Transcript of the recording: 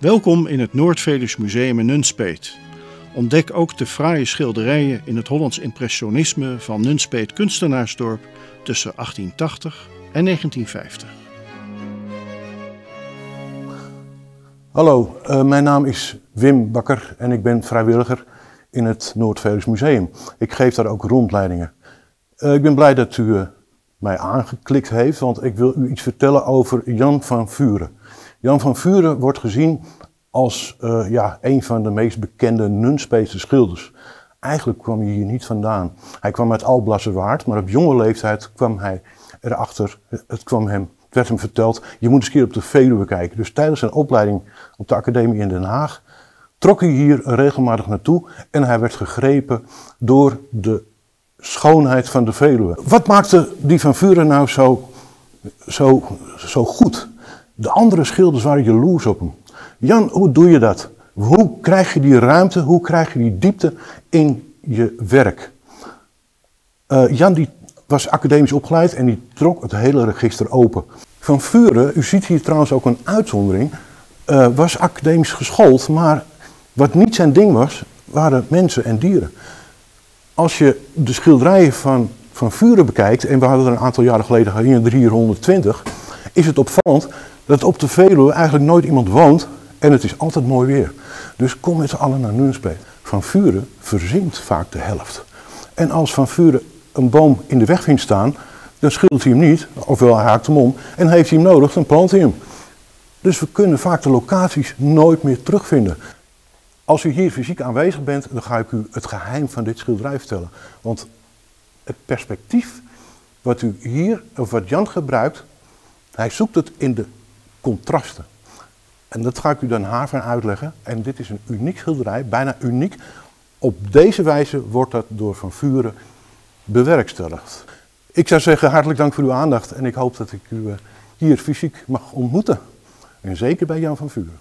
Welkom in het Noord-Veluws Museum in Nunspeet. Ontdek ook de fraaie schilderijen in het Hollands impressionisme van Nunspeet Kunstenaarsdorp tussen 1880 en 1950. Hallo, uh, mijn naam is Wim Bakker en ik ben vrijwilliger in het Noord-Veluws Museum. Ik geef daar ook rondleidingen. Uh, ik ben blij dat u uh, mij aangeklikt heeft, want ik wil u iets vertellen over Jan van Vuren. Jan van Vuren wordt gezien als uh, ja, een van de meest bekende Nunspeetse schilders. Eigenlijk kwam hij hier niet vandaan. Hij kwam uit Alblasserwaard, maar op jonge leeftijd kwam hij erachter, het, kwam hem, werd hem verteld, je moet eens een keer op de Veluwe kijken. Dus tijdens zijn opleiding op de academie in Den Haag trok hij hier regelmatig naartoe en hij werd gegrepen door de schoonheid van de Veluwe. Wat maakte die van Vuren nou zo, zo, zo goed? De andere schilders waren jaloers op hem. Jan, hoe doe je dat? Hoe krijg je die ruimte, hoe krijg je die diepte in je werk? Uh, Jan die was academisch opgeleid en die trok het hele register open. Van Vuren, u ziet hier trouwens ook een uitzondering, uh, was academisch geschoold, maar wat niet zijn ding was, waren mensen en dieren. Als je de schilderijen van, van Vuren bekijkt, en we hadden er een aantal jaren geleden hier 320, is het opvallend dat op de Veluwe eigenlijk nooit iemand woont en het is altijd mooi weer. Dus kom met z'n allen naar Nunspeet. Van Vuren verzinkt vaak de helft. En als Van Vuren een boom in de weg vindt staan, dan schildert hij hem niet, ofwel hij haakt hem om, en heeft hij hem nodig, dan plant hij hem. Dus we kunnen vaak de locaties nooit meer terugvinden. Als u hier fysiek aanwezig bent, dan ga ik u het geheim van dit schilderij vertellen. Want het perspectief wat u hier, of wat Jan gebruikt, hij zoekt het in de contrasten. En dat ga ik u dan haar van uitleggen. En dit is een uniek schilderij, bijna uniek. Op deze wijze wordt dat door Van Vuren bewerkstelligd. Ik zou zeggen, hartelijk dank voor uw aandacht. En ik hoop dat ik u eh, hier fysiek mag ontmoeten. En zeker bij Jan van Vuren.